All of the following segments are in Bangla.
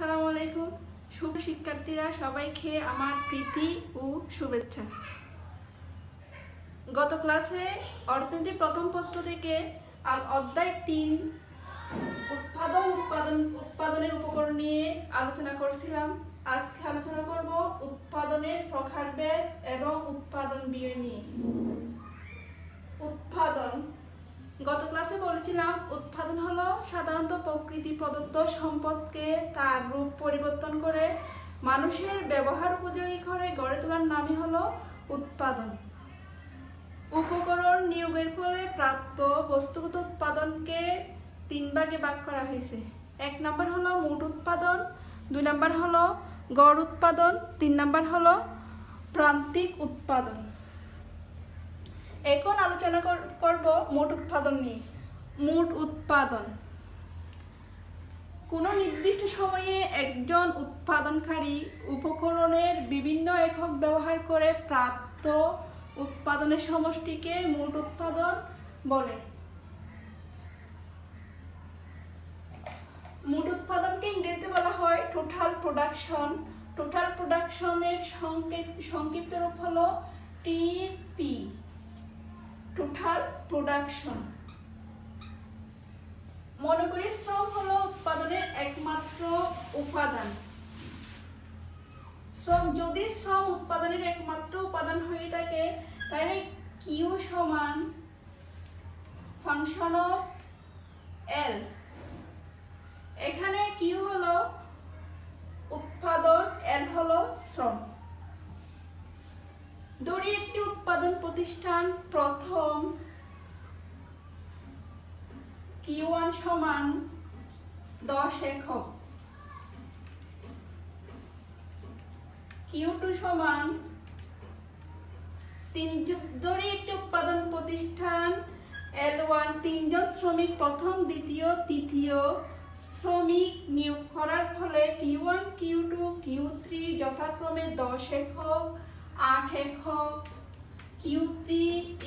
আসসালামু আলাইকুম। শুভ শিক্ষার্থীরা সবাইকে আমার প্রীতি ও শুভেচ্ছা। গত ক্লাসে অর্থনীতি প্রথম পত্র থেকে আর অধ্যায় তিন উৎপাদন উৎপাদন, উৎপাদনের উপকরণ নিয়ে আলোচনা করছিলাম। আজকে আলোচনা করব উৎপাদনের প্রকারভেদ এবং উৎপাদন বিয় নিয়ে। উৎপাদন গত ক্লাসে বলেছিলাম, উৎপাদন হলো সাধারণত প্রকৃতি প্রদত্ত সম্পদকে তার রূপ পরিবর্তন করে। মানুষের ব্যবহার উপযোগী করে গড়ে তোলার নামই হলো উৎপাদন। উপকরণ নিয়োগের ফলে প্রাপ্ত বস্তুগত উৎপাদনকে তিন ভাগে ভাগ করা হয়েছে। এক নম্বর হলো মোট উৎপাদন, দুই নম্বর হলো গড় উৎপাদন, তিন নম্বর হলো প্রান্তিক উৎপাদন। এখন আলোচনা করব মোট উৎপাদন নিয়ে। মোট উৎপাদন। কোনো নির্দিষ্ট সময়ে একজন উৎপাদনকারী উপকরণের বিভিন্ন একক ব্যবহার করে প্রাপ্ত উৎপাদনের সমষ্টিকে মোট উৎপাদন বলে। মোট উৎপাদনকে ইংরেজিতে বলা হয় টোটাল প্রোডাকশন টোটাল প্রোডাকশনের সংক্ষিপ্ত রূপ হলো টিপি টোটাল প্রোডাকশন মনে করি শ্রম হলো উৎপাদনের একমাত্র উপাদান। শ্রম, যদি শ্রম উৎপাদনের একমাত্র উপাদান হয়ে থাকে, তাহলে কিউ সমান ফাংশন অফ এল এখানে কিউ হলো উৎপাদন এল হলো শ্রম। ধরি একটি উৎপাদন প্রতিষ্ঠান, প্রথম কিউ ওয়ান সমান দশ একক। কিউ টু সমান তিন ধরি একটি উৎপাদন প্রতিষ্ঠান, এল ওয়ান তিনজন শ্রমিক, প্রথম, দ্বিতীয়, তৃতীয় শ্রমিক নিয়োগ করার ফলে Q one, Q two, Q three যথাক্রমে দশ একক। আট একক কিউ থ্রি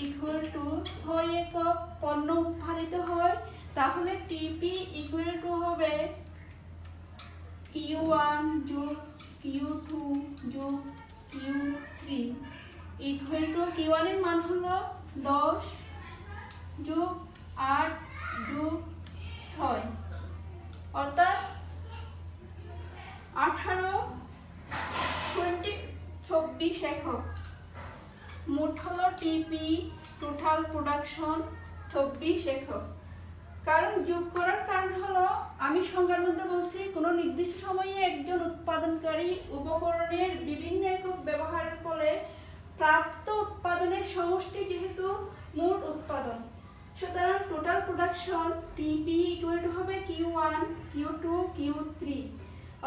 ইকুয়াল টু ছয় একক পণ্য উৎপাদিত হয়, তাহলে টিপি ইকুয়াল টু হবে কিউ ওয়ান যোগ কিউ টু যোগ Q three equal to Q ওয়ানের মান হলো দশ যোগ আট যোগ ছয়। অর্থাৎ আঠারো টোয়েন্টি চব্বিশ একক। মোট টিপি টোটাল প্রোডাকশন চব্বিশ একক। কারণ যোগ করার কারণ হলো, আমি সংজ্ঞার মধ্যে বলছি, কোনো নির্দিষ্ট সময়ে একজন উৎপাদনকারী উপকরণের বিভিন্ন একক ব্যবহারের ফলে প্রাপ্ত উৎপাদনের সমষ্টি যেহেতু মোট উৎপাদন। সুতরাং টোটাল প্রোডাকশন টিপি ইকুয়াল হবে Q one Q two Q three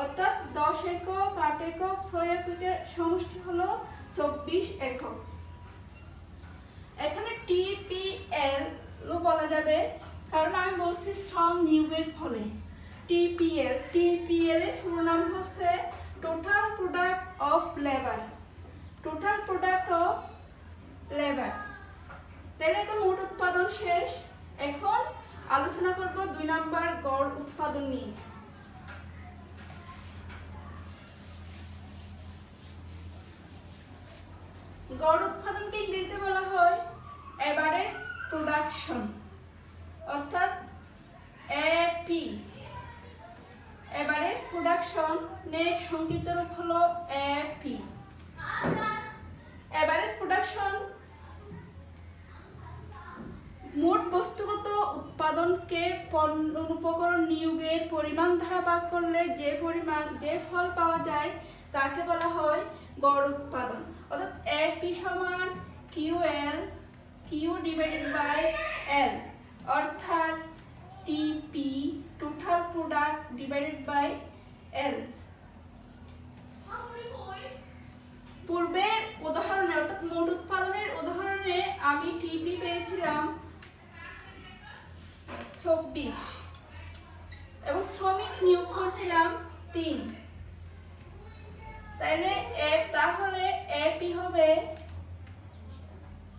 অর্থাৎ দশ একক, আট একক, ছয় এককের সমষ্টি হলো চব্বিশ একক। এখানে টিপিএল বলা যাবে, কারণ আমি বলছি শ্রম নিয়োগের ফলে। টিপিএল টিপিএল এর পুরো নাম হচ্ছে total product of labour total product of labour তাহলে এখন মোট উৎপাদন শেষ। এখন আলোচনা করব দুই নাম্বার গড় উৎপাদন নিয়ে। গড় উৎপাদনকে ইংরেজিতে বলা হয় এভারেজ প্রোডাকশন অর্থাৎ এপি এভারেজ প্রোডাকশন এর সংক্ষিপ্ত রূপ হলো এপি এভারেজ প্রোডাকশন মোট বস্তুগত উৎপাদনকে পণ্য, উপকরণ নিয়োগের পরিমাণ দ্বারা ভাগ করলে যে পরিমাণ, যে ফল পাওয়া যায়, তাকে বলা হয় গড় উৎপাদন। অর্থাৎ কিউ এল বাই এল অর্থাৎ TP total product by L পূর্বের উদাহরণে, অর্থাৎ মোট উৎপাদনের উদাহরণে আমি টিপি পেয়েছিলাম চব্বিশ। এবং শ্রমিক নিয়োগ করছিলাম তিন। তাহলে তাহলে এপি হবে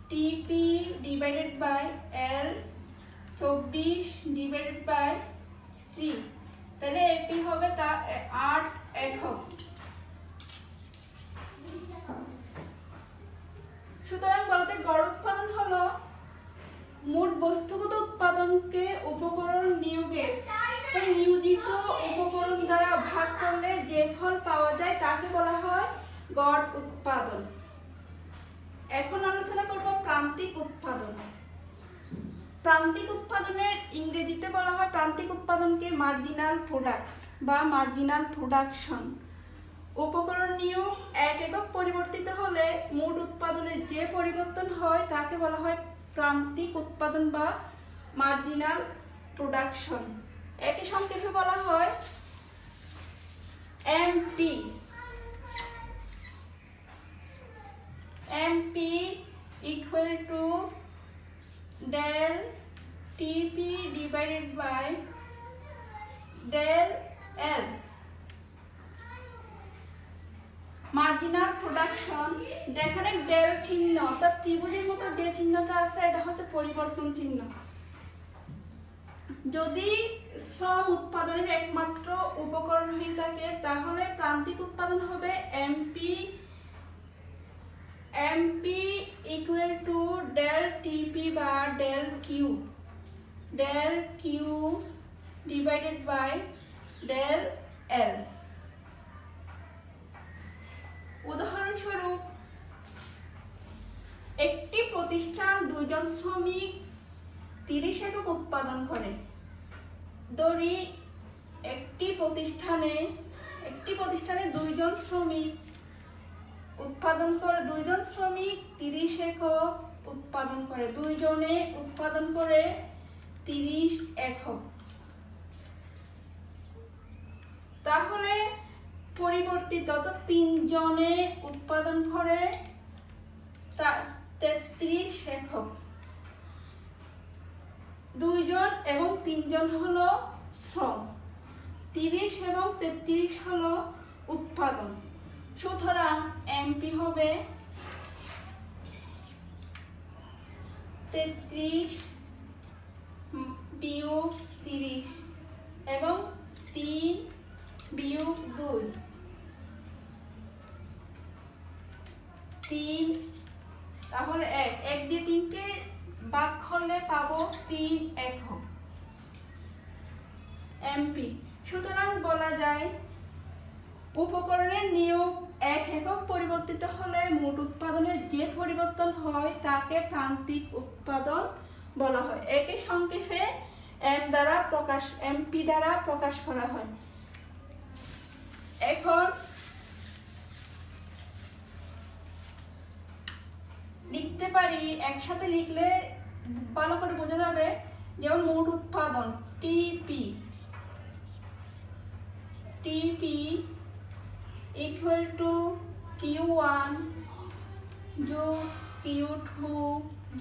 টিপি ডিভাইডেড বাই এল চব্বিশ ডিভাইডেড বাই থ্রি। তাহলে এপি হবে তা আট একক সুতরাং বলতে গড় উৎপাদন হলো মোট বস্তুগত উৎপাদনকে উপকরণ নিয়োগের নিয়োজিত উপকরণ দ্বারা ভাগ করলে যে ফল পাওয়া যায় তাকে বলা হয় গড় উৎপাদন। এখন আলোচনা করব প্রান্তিক উৎপাদন। প্রান্তিক উৎপাদনের ইংরেজিতে বলা হয় প্রান্তিক উৎপাদনকে মার্জিনাল প্রোডাক্ট বা মার্জিনাল প্রোডাকশন উপকরণ নিয়োগ এক একক পরিবর্তিত হলে মোট উৎপাদনের যে পরিবর্তন হয় তাকে বলা হয় প্রান্তিক উৎপাদন বা মার্জিনাল প্রোডাকশন একই সংক্ষেপে বলা হয় MP MP equal to del TP divided by del L marginal production এখানে ডেল চিহ্ন, অর্থাৎ ত্রিভুজের মতো যে চিহ্নটা আছে, এটা হচ্ছে পরিবর্তন চিহ্ন। যদি শ্রম উৎপাদনের একমাত্র উপকরণ হয়ে থাকে, তাহলে প্রান্তিক উৎপাদন হবে MP MP equal to del TP বা del Q del Q divided by del L উদাহরণস্বরূপ, একটি প্রতিষ্ঠান দুইজন শ্রমিক তিরিশ একক উৎপাদন করে। ধরি একটি প্রতিষ্ঠানে একটি প্রতিষ্ঠানে দুইজন শ্রমিক, উৎপাদন করে দুইজন শ্রমিক, তিরিশ একক, উৎপাদন করে দুইজনে, উৎপাদন করে তিরিশ একক। তাহলে পরিবর্তিত তো তিনজনে উৎপাদন করে তেত্রিশ একক। দুইজন এবং তিনজন হলো শ্রম, তিরিশ এবং তেত্রিশ হলো উৎপাদন। সুতরাং এমপি হবে তেত্রিশ বিয়োগ তিরিশ এবং তিন বিয়োগ দুই। তিন, তাহলে এক এক দিয়ে তিনকে বাক করলে পাবো তিন একক এমপি, সুতরাং বলা যায় উপকরণের নিয়োগ এক একক পরিবর্তিত হলে মোট উৎপাদনের যে পরিবর্তন হয় তাকে প্রান্তিক উৎপাদন বলা হয়। একে সংক্ষেপে এম দ্বারা প্রকাশ, এমপি দ্বারা প্রকাশ করা হয়। এখন লিখতে পারি, একসাথে লিখলে ভালো করে বোঝা যাবে যেমন মোট উৎপাদন টিপি টিপি equal to Q1 যোগ Q2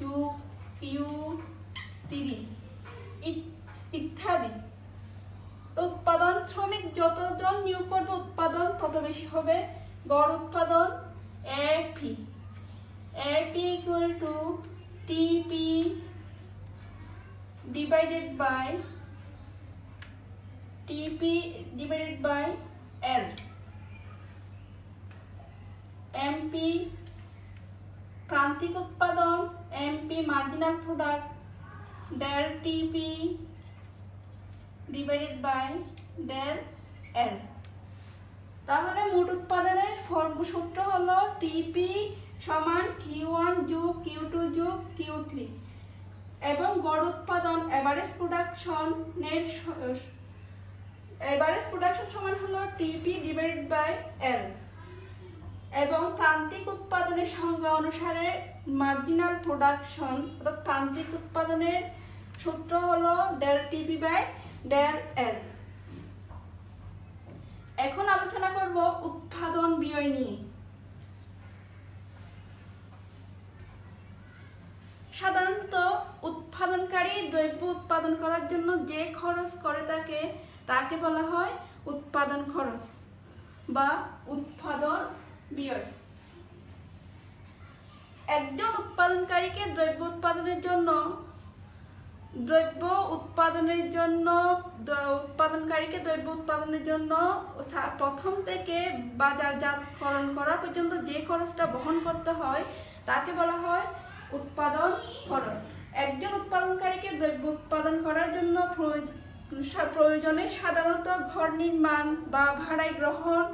যোগ Q3 ইত্যাদি। উৎপাদন, শ্রমিক যতজন নিয়োগ করবে উৎপাদন, তত বেশি হবে গড় উৎপাদন AP AP equal to TP divided by TP divided by L. MP প্রান্তিক উৎপাদন MP marginal product del TP divided by del L তাহলে মোট উৎপাদনের ফর্ম সূত্র হলো টিপি সমান কিউ ওয়ান যোগ কিউ টু যোগ কিউ থ্রি এবং গড় উৎপাদন এভারেজ প্রোডাকশনের এভারেজ প্রোডাকশন সমান হলো টিপি ডিভাইডেড বাই এল এবং প্রান্তিক উৎপাদনের সংজ্ঞা অনুসারে মার্জিনাল প্রোডাকশন অর্থাৎ প্রান্তিক উৎপাদনের সূত্র হলো del TP by del L এখন আলোচনা করব উৎপাদন ব্যয় নিয়ে। সাধারণত উৎপাদনকারী দ্রব্য উৎপাদন করার জন্য যে খরচ করে তাকে তাকে বলা হয় উৎপাদন খরচ বা উৎপাদন ব্যয়। একজন উৎপাদনকারীকে দ্রব্য উৎপাদনের জন্য, দ্রব্য উৎপাদনের জন্য উৎপাদনকারীকে দ্রব্য উৎপাদনের জন্য প্রথম থেকে বাজারজাতকরণ করা পর্যন্ত যে খরচটা বহন করতে হয়, তাকে বলা হয় উৎপাদন খরচ। একজন উৎপাদনকারীকে দ্রব্য উৎপাদন করার জন্য প্রয়োজনে সাধারণত ঘর নির্মাণ বা ভাড়ায় গ্রহণ,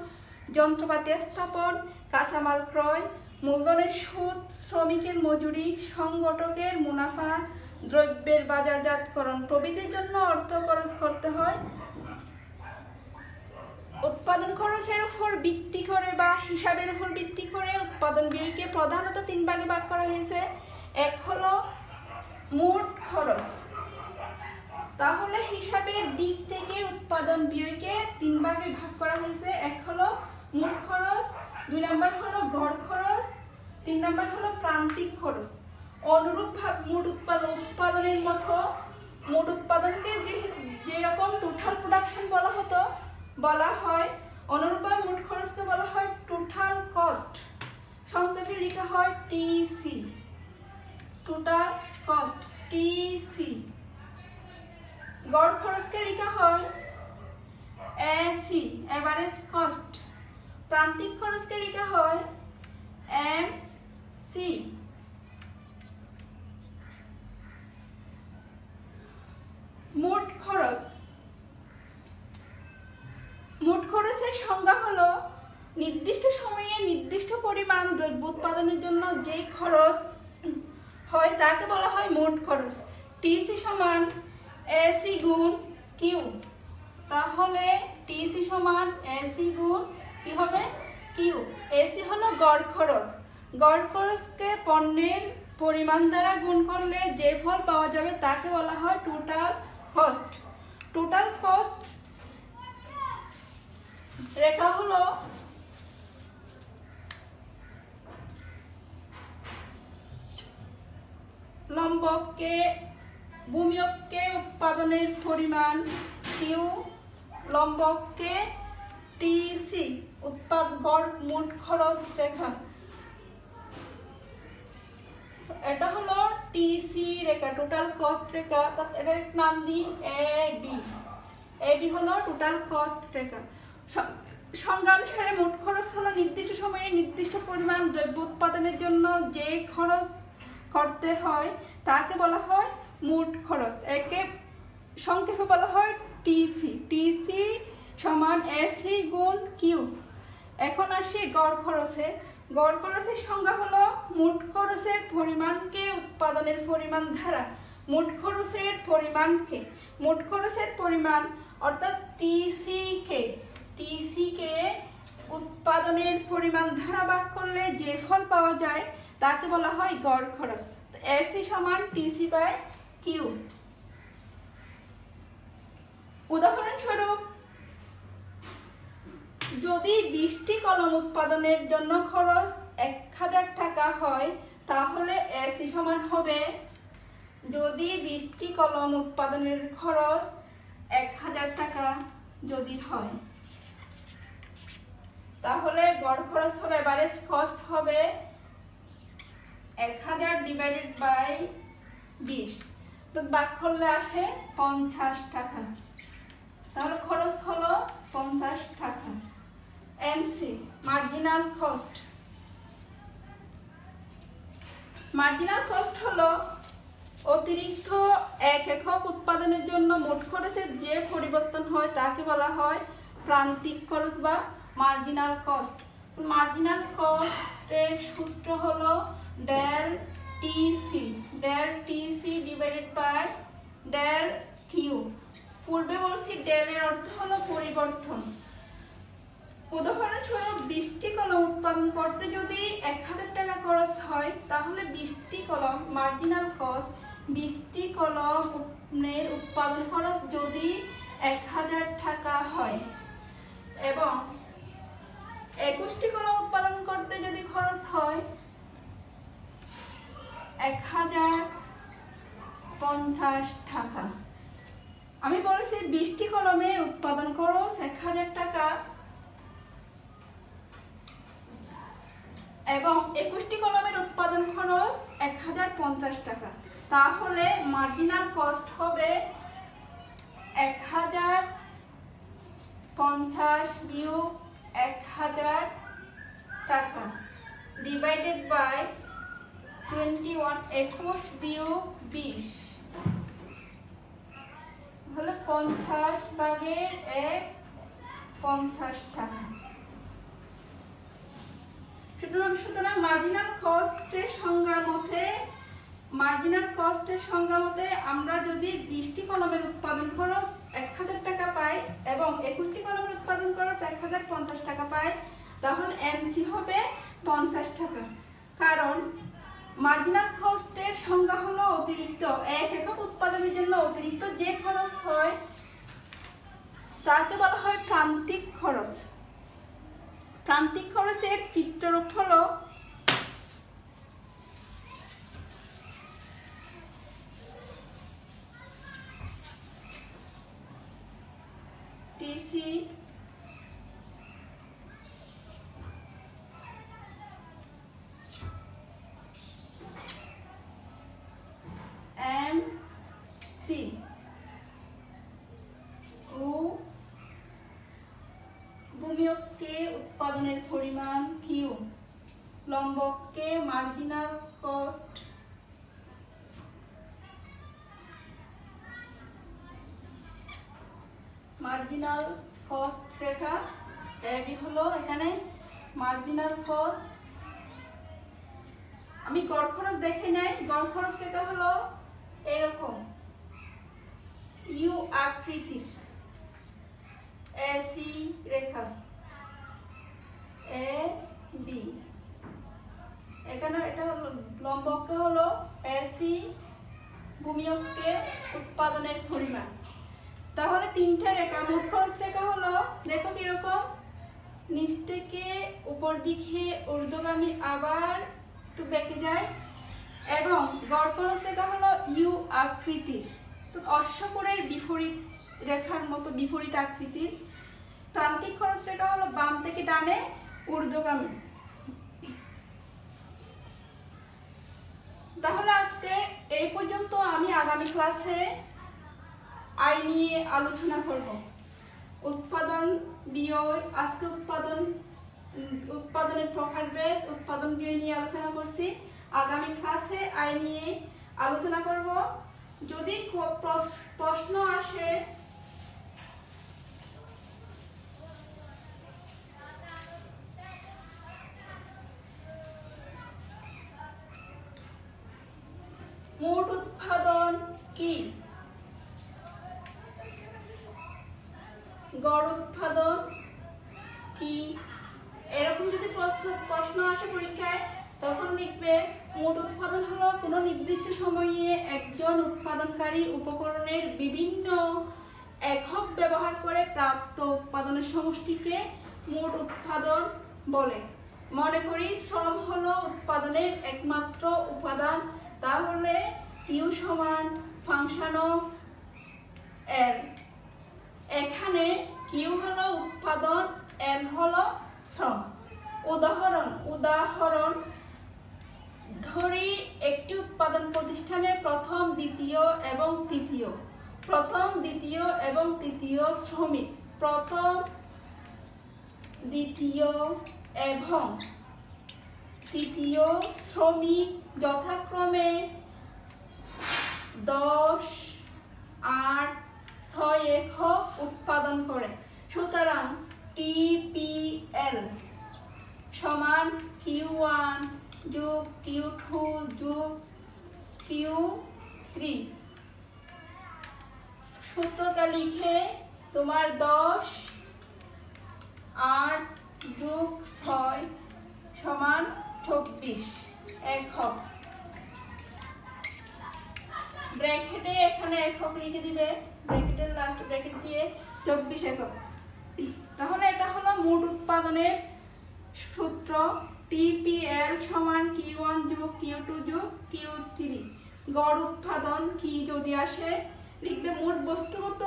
যন্ত্রপাতি স্থাপন, কাঁচামাল ক্রয়, মূলধনের সুদ, শ্রমিকের মজুরি, সংগঠকের মুনাফা, দ্রব্যের বাজারজাতকরণ প্রভৃতির জন্য অর্থ খরচ করতে হয়। উৎপাদন খরচের উপর ভিত্তি করে বা হিসাবের উপর ভিত্তি করে উৎপাদন ব্যয়কে প্রধানত তিন ভাগে ভাগ করা হয়েছে। এক হলো মোট খরচ। তাহলে হিসাবের দিক থেকে উৎপাদন ব্যয়কে তিন ভাগে ভাগ করা হয়েছে। এক হলো মোট খরচ, দুই নম্বর হলো গড় খরচ, তিন নম্বর হলো প্রান্তিক খরচ। অনুরূপ ভাব মোট উৎপাদন উৎপাদনের মতো মোট উৎপাদনকে যে যেরকম টোটাল প্রোডাকশন বলা হতো, বলা হয়, অনুরূপভাবে মোট খরচকে বলা হয় টোটাল কস্ট সংক্ষেপে লেখা হয় টিসি টোটাল কস্ট টিসি গড় খরচকে লেখা হয়? এসি এভারেজ কস্ট প্রান্তিক খরচকে লেখা হয়? এম সি মোট খরচ। মোট খরচের সংজ্ঞা হলো নির্দিষ্ট সময়ে নির্দিষ্ট পরিমাণ দ্রব্য উৎপাদনের জন্য যে খরচ হয়, তাকে বলা হয় মোট খরচ। টিসি সমান এসি গুণ কিউ তাহলে টিসি সমান এসি গুণ কি হবে? কিউ এসি হলো গড় খরচ। গড় খরচকে পণ্যের পরিমাণ দ্বারা গুণ করলে যে ফল পাওয়া যাবে তাকে বলা হয় টোটাল কস্ট টোটাল কস্ট রেখা হলো লম্বককে, ভূমিয়ককে উৎপাদনের পরিমাণ কিউ লম্বককে টিসি উৎপাদ গড় মোট খরচ রেখা। এটা হলো টিসি রেখা টোটাল কস্ট রেখা। এটার নাম দিই এ বি এ বি হলো টোটাল কস্ট রেখা। সংজ্ঞানুসারে মোট খরচ হলো নির্দিষ্ট সময়ে নির্দিষ্ট পরিমাণ দ্রব্য উৎপাদনের জন্য যে খরচ করতে হয়, তাকে বলা হয় মোট খরচ। একে সংক্ষেপে বলা হয় টিসি। টিসি সমান এসি গুণ কিউ। এখন আসি গড় খরচে। গড় খরচের সংজ্ঞা হলো মোট খরচের পরিমাণকে উৎপাদনের পরিমাণ দ্বারা মোট খরচের পরিমাণকে মোট খরচের পরিমাণ অর্থাৎ টিসি কে। টিসি কে উৎপাদনের পরিমাণ ধারা ভাগ করলে যে ফল পাওয়া যায় তাকে বলা হয় গড় খরচ। এসি সমান টিসি বাই কিউ উদাহরণস্বরূপ, যদি বৃষ্টি কলম উৎপাদনের জন্য খরচ এক হাজার টাকা হয়, তাহলে এসি সমান হবে, যদি বৃষ্টি কলম উৎপাদনের খরচ এক হাজার টাকা যদি হয়। তাহলে গড় খরচ হবে এভারেজ কস্ট হবে এক হাজার ডিভাইডেড বাই বিশ। তো বাক করলে আসে পঞ্চাশ টাকা। তাহলে খরচ হলো পঞ্চাশ টাকা। MC marginal cost marginal cost হলো অতিরিক্ত এক একক উৎপাদনের জন্য মোট খরচের যে পরিবর্তন হয় তাকে বলা হয় প্রান্তিক খরচ বা মার্জিনাল কস্ট মার্জিনাল কস্টের সূত্র হলো del TC del TC divided by del Q পূর্বে বলছি ডেলের অর্থ হলো পরিবর্তন। উদাহরণস্বরূপ বৃষ্টি কলম উৎপাদন করতে যদি এক হাজার টাকা খরচ হয়, তাহলে বৃষ্টি কলম মার্জিনাল কস্ট বৃষ্টি কলমের উৎপাদন খরচ যদি এক হাজার টাকা হয়। এবং একুশটি কলম উৎপাদন করতে যদি খরচ হয় এক হাজার পঞ্চাশ টাকা। আমি বলেছি, বৃষ্টি কলমের উৎপাদন খরচ এক হাজার টাকা। এবং একুশটি কলমের উৎপাদন খরচ এক হাজার পঞ্চাশ টাকা। তাহলে মার্জিনাল কস্ট হবে এক হাজার পঞ্চাশ বিয়োগ এক হাজার টাকা। ডিভাইডেড বাই টোয়েন্টি ওয়ান, একুশ, বিয়োগ বিশ। হলো পঞ্চাশ ভাগের এক, পঞ্চাশ টাকা। মার্জিনাল কস্টের সংজ্ঞা মার্জিনাল কস্টের সংজ্ঞা আমরা যদি বিশটি কলমের উৎপাদন খরচ এক হাজার টাকা পাই এবং একুশটি কলমের উৎপাদন খরচ এক হাজার পঞ্চাশ টাকা পাই, তাহলে এমসি হবে পঞ্চাশ টাকা। কারণ মার্জিনাল কস্টের সংজ্ঞা হলো অতিরিক্ত এক একক উৎপাদনের জন্য অতিরিক্ত যে খরচ হয়, তাকে বলা হয় প্রান্তিক খরচ। প্রান্তিক খরচের চিত্ররূপ হলো টিসি এম সি ও ভূমিয়ককে উৎপাদনের পরিমাণ কিউ লম্বককে মার্জিনাল কস্ট মার্জিনাল কস্ট রেখা এটি হলো এখানে মার্জিনাল কস্ট আমি গড় খরচ দেখে নাই, গড় খরচ রেখা হলো এরকম। ইউ আকৃতির এসি রেখা। এ বি এখানে এটা হলো লম্বকে হলো এসি ভূমিয়ককে উৎপাদনের পরিমাণ। তাহলে তিনটা রেখা, মোট খরচ রেখা হলো, দেখো কীরকম। নিচ থেকে উপর দিকে ঊর্ধ্বগামী আবার একটু বেঁকে যায়। এবং গড় খরচ রেখা হলো ইউ আকৃতির। তো অশ্বকরের বিপরীত রেখার মতো বিপরীত আকৃতির। প্রান্তিক খরচ রেখা হলো বাম থেকে ডানে ঊর্ধ্বগামী তাহলে আজকে এই পর্যন্ত আমি আগামী ক্লাসে আয় নিয়ে আলোচনা করব। উৎপাদন, ব্যয়, আজকে উৎপাদন, উৎপাদনের প্রকারভেদ উৎপাদন, ব্যয় নিয়ে আলোচনা করছি। আগামী ক্লাসে আয় নিয়ে আলোচনা করব। যদি প্রশ্ন আসে মোট উৎপাদন কি গড় উৎপাদন কি এরকম যদি প্রশ্ন প্রশ্ন আসে পরীক্ষায় তখন লিখবে মোট উৎপাদন হলো কোনো নির্দিষ্ট সময়ে একজন উৎপাদনকারী উপকরণের বিভিন্ন একক ব্যবহার করে প্রাপ্ত উৎপাদনের সমষ্টিকে মোট উৎপাদন বলে মনে করি শ্রম হলো উৎপাদনের একমাত্র উপাদান তাহলে কিউ সমান ফাংশন অফ এল এখানে কিউ হলো উৎপাদন এল হলো শ্রম। উদাহরণ উদাহরণ, ধরি একটি উৎপাদন প্রতিষ্ঠানের প্রথম, দ্বিতীয় এবং তৃতীয়। প্রথম, দ্বিতীয় এবং তৃতীয় শ্রমিক। প্রথম, দ্বিতীয় এবং তৃতীয় শ্রমিক যথাক্রমে দশ আট ছয় একক উৎপাদন করে। সুতরাং টিপিএল সমান কিউ ওয়ান যোগ কিউ টু যোগ কিউ থ্রি। সূত্রটা লিখে তোমার দশ আট যোগ ছয় সমান চব্বিশ। ব্র্যাকেটে এখানে একক লিখে দিবে। ব্র্যাকেটের লাস্ট ব্র্যাকেট দিয়ে চব্বিশ একক। তাহলে এটা হলো মোট উৎপাদনের সূত্র। টিপিএল সমান কিউ ওয়ান যোগ কিউ টু যোগ কিউ থ্রি। গড় উৎপাদন কি যদি আসে? লিখবে মোট বস্তুগত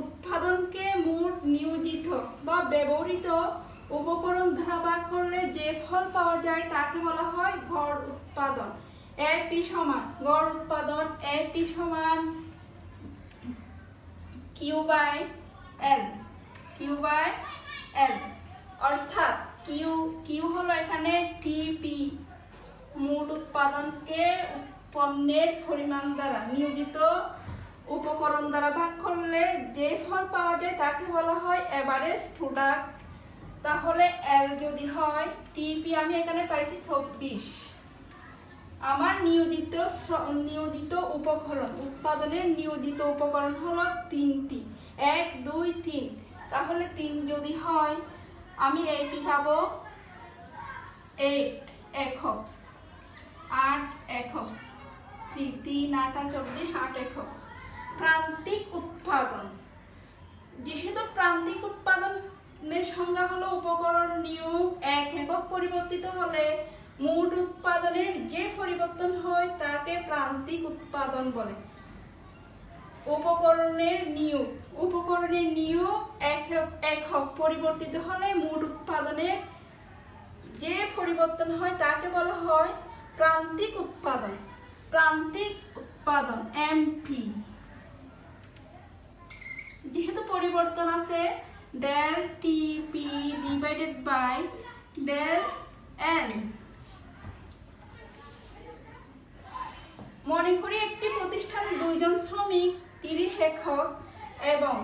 উৎপাদনকে মোট নিয়োজিত বা ব্যবহৃত উপকরণ ভাগ করলে যে ফল পাওয়া যায় তাকে বলা হয় গড় উৎপাদন। একটি সমান, গড় উৎপাদন একটি সমান Q by L Q by L অর্থাৎ কিউ কিউ হলো এখানে টিপি মোট উৎপাদনকে পণ্যের পরিমাণ দ্বারা নিয়োজিত উপকরণ দ্বারা ভাগ করলে যে ফল পাওয়া যায় তাকে বলা হয় এভারেজ প্রোডাক্ট তাহলে এল যদি হয় টিপি আমি এখানে পাইছি চব্বিশ। আমার নিয়োজিত নিয়োজিত উপকরণ, উৎপাদনের নিয়োজিত উপকরণ হলো তিনটি। এক, দুই, তিন। তাহলে তিন যদি হয়, আমি এইটি পাবো এইট একক। আট, একক। তিন আটা চব্বিশ, আট, একক। প্রান্তিক উৎপাদন। যেহেতু প্রান্তিক উৎপাদনের সংজ্ঞা হলো উপকরণ নিয়োগ এক একক পরিবর্তিত হলে মোট উৎপাদনের যে পরিবর্তন হয় তাকে প্রান্তিক উৎপাদন বলে। উপকরণের নিয়োগ উপকরণের নিয়োগ একক পরিবর্তিত হলে মোট উৎপাদনের যে পরিবর্তন হয় তাকে বলা হয় প্রান্তিক উৎপাদন। প্রান্তিক উৎপাদন, এমপি। যেহেতু পরিবর্তন আছে T P divided by del N মনে করি একটি প্রতিষ্ঠানে দুইজন শ্রমিক, তিরিশ একক, এবং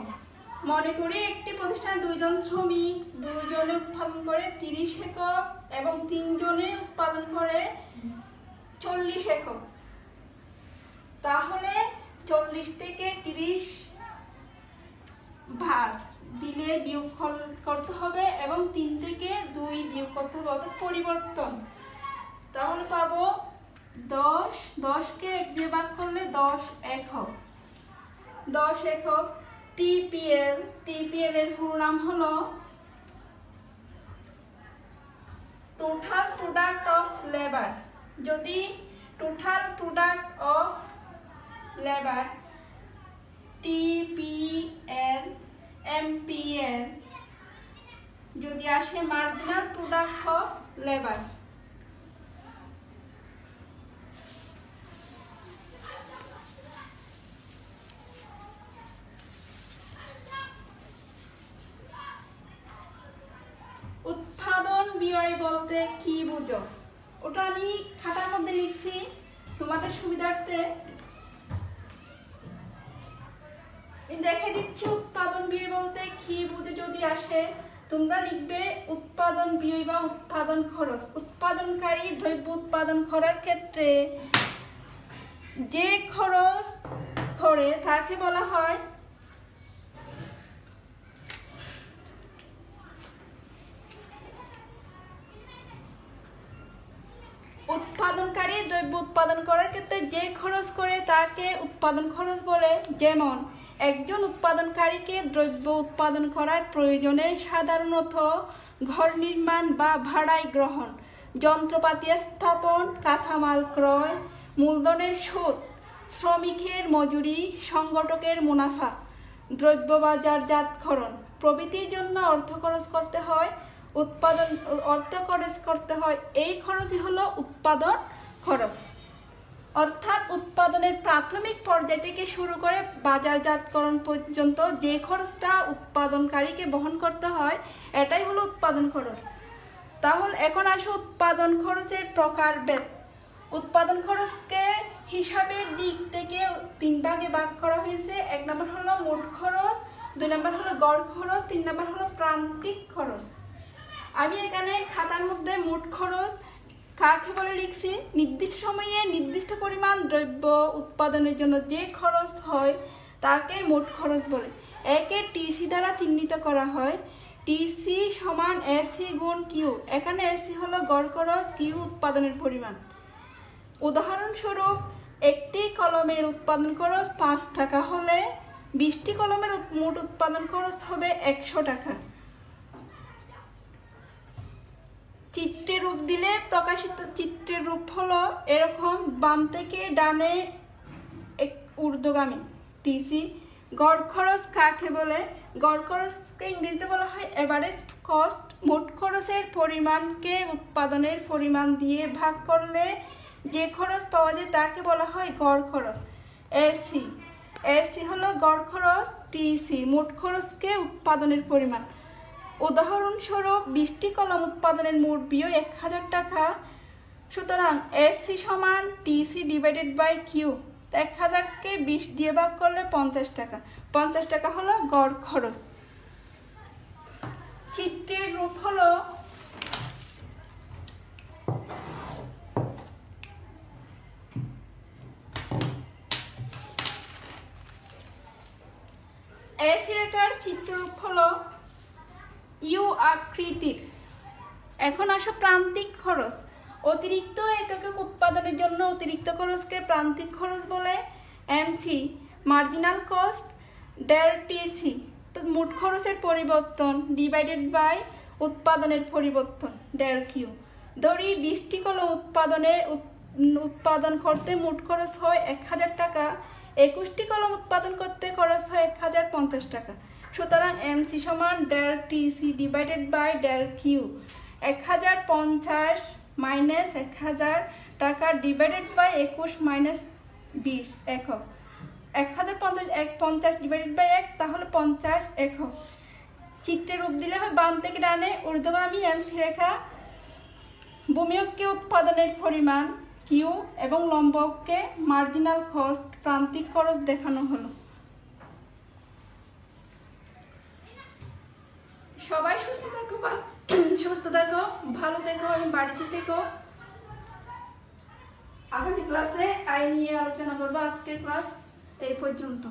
মনে করি একটি প্রতিষ্ঠানে দুইজন শ্রমিক, দুইজনে উৎপাদন করে তিরিশ একক, এবং তিনজনে উৎপাদন করে চল্লিশ একক। তাহলে চল্লিশ থেকে তিরিশ ভাগ। দিলে বিয়োগ করতে হবে এবং তিন থেকে দুই বিয়োগ করতে হবে, অর্থাৎ পরিবর্তন। তাহলে পাবো দশ, দশকে এক দিয়ে ভাগ করলে দশ একক দশ একক টিপিএল টিপিএল এর পুরো নাম হলো টোটাল প্রোডাক্ট অফ লেবার যদি total product of labour TPL MPL যদি আসে মার্জিনাল প্রোডাক্ট অফ লেবার উৎপাদন ব্যয় বলতে কি বুঝো? ওটা আমি খাতার মধ্যে লিখছি। তোমাদের সুবিধার্থে দেখে দিচ্ছি উৎপাদন ব্যয় বলতে কি বুঝে যদি আসে তোমরা লিখবে উৎপাদন ব্যয় বা উৎপাদন খরচ উৎপাদনকারী দ্রব্য উৎপাদন করার ক্ষেত্রে যে খরচ করে তাকে বলা হয় উৎপাদনকারী দ্রব্য উৎপাদন করার ক্ষেত্রে যে খরচ করে তাকে উৎপাদন খরচ বলে যেমন একজন উৎপাদনকারীকে দ্রব্য উৎপাদন করার প্রয়োজনে সাধারণত ঘর নির্মাণ বা ভাড়ায় গ্রহণ, যন্ত্রপাতি স্থাপন কাঁচামাল ক্রয়, মূলধনের সুদ শ্রমিকের মজুরি, সংগঠকের মুনাফা, দ্রব্য বাজারজাতকরণ প্রভৃতির জন্য অর্থ খরচ করতে হয়, উৎপাদন, অর্থ খরচ করতে হয়। এই খরচই হলো উৎপাদন খরচ। অর্থাৎ উৎপাদনের প্রাথমিক পর্যায় থেকে শুরু করে বাজারজাতকরণ পর্যন্ত যে খরচটা উৎপাদনকারীকে বহন করতে হয়, এটাই হলো উৎপাদন খরচ। তাহলে এখন আসো উৎপাদন খরচের প্রকার প্রকারভেদ উৎপাদন খরচকে হিসাবের দিক থেকে তিন ভাগে ভাগ করা হয়েছে। এক নম্বর হলো মোট খরচ, দুই নম্বর হলো গড় খরচ, তিন নম্বর হলো প্রান্তিক খরচ। আমি এখানে খাতার মধ্যে মোট খরচ কাকে বলে লিখছি? নির্দিষ্ট সময়ে নির্দিষ্ট পরিমাণ দ্রব্য উৎপাদনের জন্য যে খরচ হয় তাকে মোট খরচ বলে। একে টিসি দ্বারা চিহ্নিত করা হয়। টিসি সমান এসি গুণ কিউ। এখানে এসি হলো গড় খরচ, কিউ উৎপাদনের পরিমাণ। উদাহরণস্বরূপ, একটি কলমের উৎপাদন খরচ পাঁচ টাকা হলে বিশটি কলমের মোট উৎপাদন খরচ হবে একশো টাকা। চিত্রের রূপ দিলে প্রকাশিত চিত্রের রূপ হলো এরকম বাম থেকে ডানে এক ঊর্ধ্বগামী, টিসি। গড় খরচ কাকে বলে? গড় খরচকে ইংরেজিতে বলা হয় এভারেজ কস্ট। মোট খরচের পরিমাণকে উৎপাদনের পরিমাণ দিয়ে ভাগ করলে যে খরচ পাওয়া যায় তাকে বলা হয় গড় খরচ। এসি। এসি হলো গড় খরচ, টিসি। মোট খরচকে উৎপাদনের পরিমাণ। উদাহরণস্বরূপ বৃষ্টি কলম উৎপাদনের মোট ব্যয় এক হাজার টাকা, সুতরাং এসি সমান টিসি ডিভাইডেড বাই কিউ। এক হাজারকে বিশ দিয়ে ভাগ করলে পঞ্চাশ টাকা। পঞ্চাশ টাকা হলো গড় খরচ। চিত্রের রূপ হলো এসি রেখার চিত্ররূপ হলো ইউ আকৃতির এখন আসো প্রান্তিক খরচ। অতিরিক্ত একক উৎপাদনের জন্য অতিরিক্ত খরচকে প্রান্তিক খরচ বলে এমসি মার্জিনাল কস্ট টিসি। তো মোট খরচের পরিবর্তন ডিভাইডেড বাই উৎপাদনের পরিবর্তন, ডেল কিউ। ধরি বৃষ্টি কলম উৎপাদনে উৎপাদন করতে মোট খরচ হয় এক হাজার টাকা। একুশটি কলম উৎপাদন করতে খরচ হয় এক হাজার পঞ্চাশ টাকা। সুতরাং এমসি সমান del TC divided by del Q এক হাজার পঞ্চাশ মাইনাস এক হাজার টাকা ডিভাইডেড বাই একুশ মাইনাস বিশ একক। এক হাজার পঞ্চাশ, এক পঞ্চাশ ডিভাইডেড বাই এক, তাহলে পঞ্চাশ একক। চিত্রে রূপ দিলে হয় বাম থেকে ডানে, ঊর্ধ্বগামী এমসি রেখা ভূমিয়ককে উৎপাদনের পরিমাণ কিউ এবং লম্বককে মার্জিনাল কস্ট প্রান্তিক খরচ দেখানো হলো। সবাই সুস্থ থাকো সুস্থ থাকো, ভালো থেকো এবং বাড়িতে থেকো। আগামী ক্লাসে আই নিয়ে আলোচনা করব, আজকের ক্লাস এই পর্যন্ত।